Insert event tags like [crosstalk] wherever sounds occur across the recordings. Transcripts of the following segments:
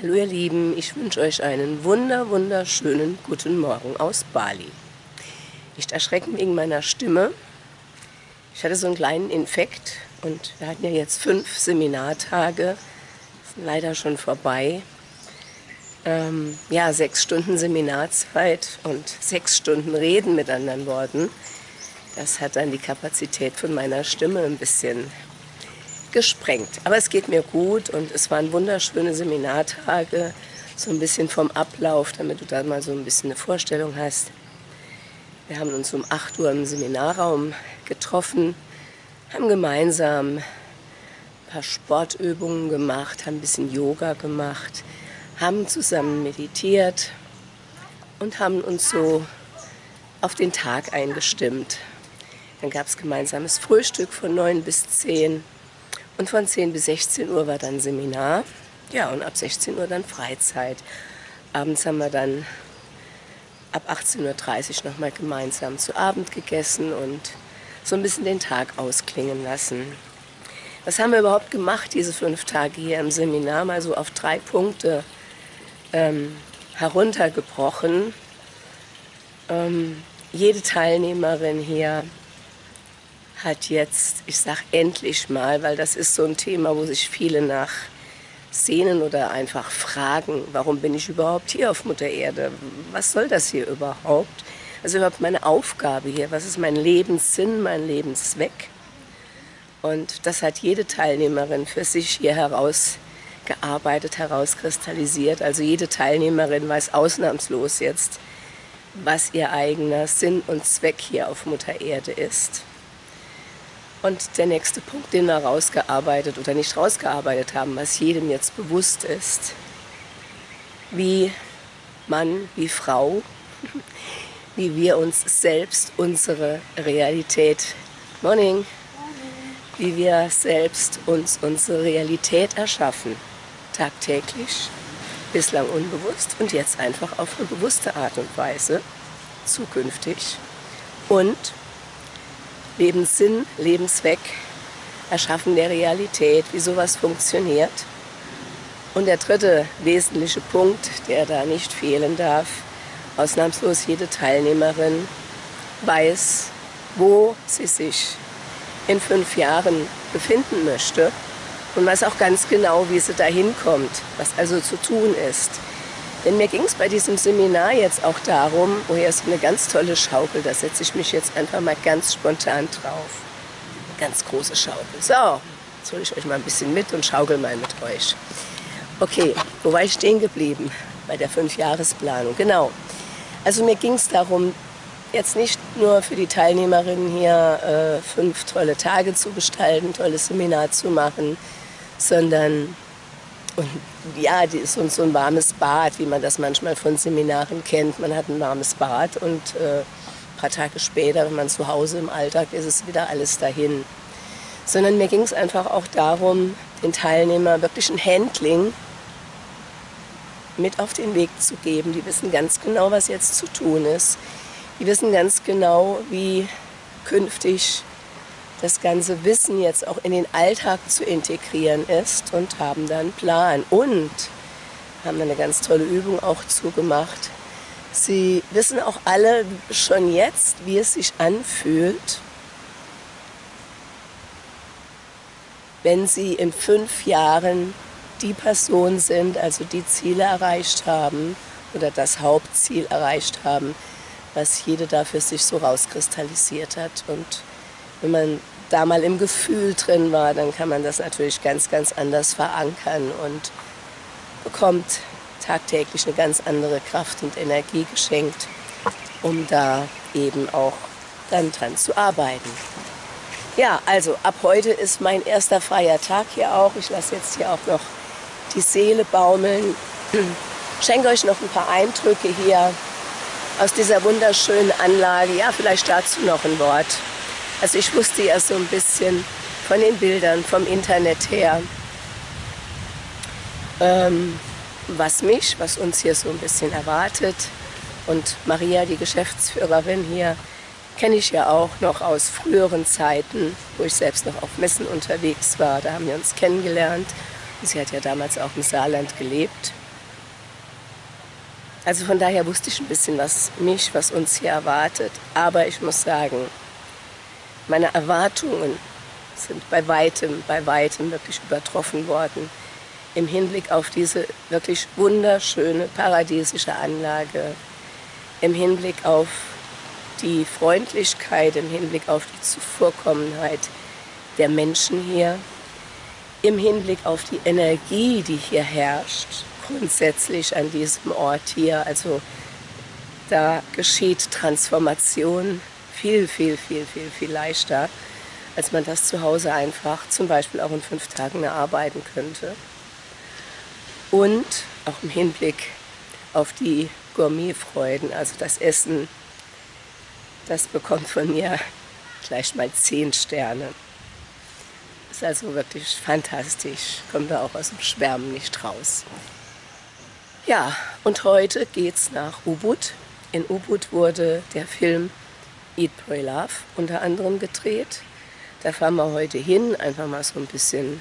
Hallo ihr Lieben, ich wünsche euch einen wunder wunderschönen guten Morgen aus Bali. Nicht erschrecken wegen meiner Stimme. Ich hatte so einen kleinen Infekt und wir hatten ja jetzt fünf Seminartage, sind leider schon vorbei. Ähm, ja, sechs Stunden Seminarzeit und sechs Stunden Reden mit anderen Worten. Das hat dann die Kapazität von meiner Stimme ein bisschen gesprengt. Aber es geht mir gut und es waren wunderschöne Seminartage, so ein bisschen vom Ablauf, damit du da mal so ein bisschen eine Vorstellung hast. Wir haben uns um 8 Uhr im Seminarraum getroffen, haben gemeinsam ein paar Sportübungen gemacht, haben ein bisschen Yoga gemacht, haben zusammen meditiert und haben uns so auf den Tag eingestimmt. Dann gab es gemeinsames Frühstück von 9 bis 10 und von 10 bis 16 Uhr war dann Seminar. Ja, und ab 16 Uhr dann Freizeit. Abends haben wir dann ab 18.30 Uhr nochmal gemeinsam zu Abend gegessen und so ein bisschen den Tag ausklingen lassen. Was haben wir überhaupt gemacht, diese fünf Tage hier im Seminar? Mal so auf drei Punkte ähm, heruntergebrochen. Ähm, jede Teilnehmerin hier hat jetzt, ich sag endlich mal, weil das ist so ein Thema, wo sich viele nach sehnen oder einfach fragen, warum bin ich überhaupt hier auf Mutter Erde? Was soll das hier überhaupt? Also überhaupt meine Aufgabe hier, was ist mein Lebenssinn, mein Lebenszweck? Und das hat jede Teilnehmerin für sich hier herausgearbeitet, herauskristallisiert. Also jede Teilnehmerin weiß ausnahmslos jetzt, was ihr eigener Sinn und Zweck hier auf Mutter Erde ist. Und der nächste Punkt, den wir rausgearbeitet oder nicht rausgearbeitet haben, was jedem jetzt bewusst ist, wie Mann, wie Frau, [laughs] wie wir uns selbst unsere Realität, morning, wie wir selbst uns unsere Realität erschaffen, tagtäglich, bislang unbewusst und jetzt einfach auf eine bewusste Art und Weise, zukünftig. Und Lebenssinn, Lebenszweck, Erschaffen der Realität, wie sowas funktioniert. Und der dritte wesentliche Punkt, der da nicht fehlen darf, ausnahmslos jede Teilnehmerin weiß, wo sie sich in fünf Jahren befinden möchte und weiß auch ganz genau, wie sie dahin kommt, was also zu tun ist. Denn mir ging es bei diesem Seminar jetzt auch darum, oh ist eine ganz tolle Schaukel, da setze ich mich jetzt einfach mal ganz spontan drauf. Ganz große Schaukel. So, jetzt hole ich euch mal ein bisschen mit und schaukel mal mit euch. Okay, wo war ich stehen geblieben? Bei der Fünfjahresplanung, genau. Also mir ging es darum, jetzt nicht nur für die Teilnehmerinnen hier äh, fünf tolle Tage zu gestalten, tolles Seminar zu machen, sondern und ja, die ist so, so ein warmes Bad, wie man das manchmal von Seminaren kennt. Man hat ein warmes Bad und äh, ein paar Tage später, wenn man zu Hause im Alltag ist, ist wieder alles dahin. Sondern mir ging es einfach auch darum, den Teilnehmern wirklich ein Handling mit auf den Weg zu geben. Die wissen ganz genau, was jetzt zu tun ist. Die wissen ganz genau, wie künftig das ganze Wissen jetzt auch in den Alltag zu integrieren ist und haben dann einen Plan und haben eine ganz tolle Übung auch zugemacht. Sie wissen auch alle schon jetzt, wie es sich anfühlt, wenn sie in fünf Jahren die Person sind, also die Ziele erreicht haben oder das Hauptziel erreicht haben, was jede da für sich so rauskristallisiert hat. Und wenn man da mal im Gefühl drin war, dann kann man das natürlich ganz, ganz anders verankern und bekommt tagtäglich eine ganz andere Kraft und Energie geschenkt, um da eben auch dann dran zu arbeiten. Ja, also ab heute ist mein erster freier Tag hier auch. Ich lasse jetzt hier auch noch die Seele baumeln. Schenke euch noch ein paar Eindrücke hier aus dieser wunderschönen Anlage. Ja, vielleicht dazu noch ein Wort. Also ich wusste ja so ein bisschen von den Bildern, vom Internet her, ähm, was mich, was uns hier so ein bisschen erwartet. Und Maria, die Geschäftsführerin hier, kenne ich ja auch noch aus früheren Zeiten, wo ich selbst noch auf Messen unterwegs war. Da haben wir uns kennengelernt. Und sie hat ja damals auch im Saarland gelebt. Also von daher wusste ich ein bisschen, was mich, was uns hier erwartet. Aber ich muss sagen, meine Erwartungen sind bei weitem, bei weitem wirklich übertroffen worden im Hinblick auf diese wirklich wunderschöne paradiesische Anlage, im Hinblick auf die Freundlichkeit, im Hinblick auf die Zuvorkommenheit der Menschen hier, im Hinblick auf die Energie, die hier herrscht, grundsätzlich an diesem Ort hier. Also da geschieht Transformation viel, viel, viel, viel, viel leichter, als man das zu Hause einfach zum Beispiel auch in fünf Tagen erarbeiten könnte. Und auch im Hinblick auf die Gourmetfreuden, also das Essen, das bekommt von mir gleich mal zehn Sterne. Ist also wirklich fantastisch. Kommen wir auch aus dem Schwärmen nicht raus. Ja, und heute geht's nach Ubud. In Ubud wurde der Film Eat, Pray, Love unter anderem gedreht. Da fahren wir heute hin, einfach mal so ein bisschen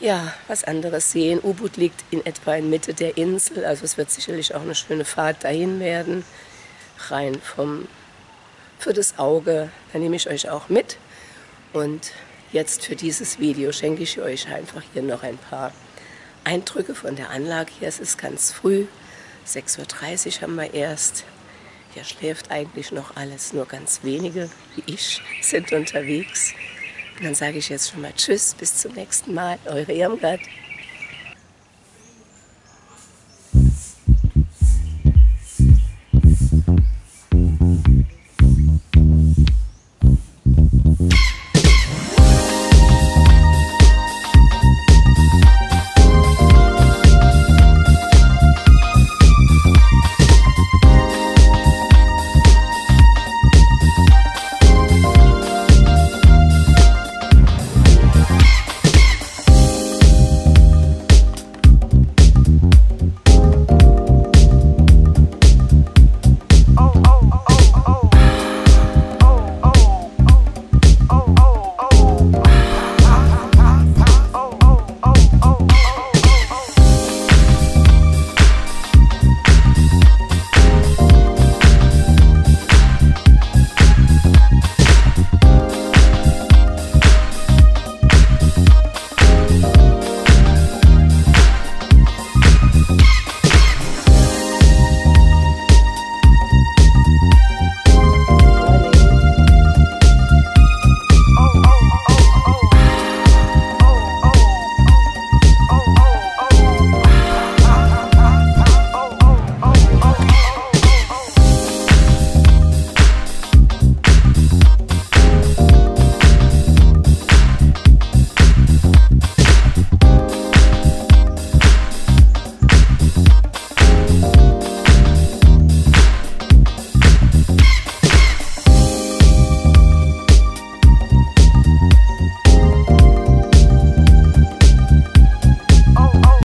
ja, was anderes sehen. Ubud liegt in etwa in Mitte der Insel, also es wird sicherlich auch eine schöne Fahrt dahin werden. Rein vom, für das Auge, da nehme ich euch auch mit. Und Jetzt für dieses Video schenke ich euch einfach hier noch ein paar Eindrücke von der Anlage. Hier ist es ganz früh, 6.30 Uhr haben wir erst. Hier schläft eigentlich noch alles, nur ganz wenige, wie ich, [laughs] sind unterwegs. Und dann sage ich jetzt schon mal Tschüss, bis zum nächsten Mal, eure Irmgard.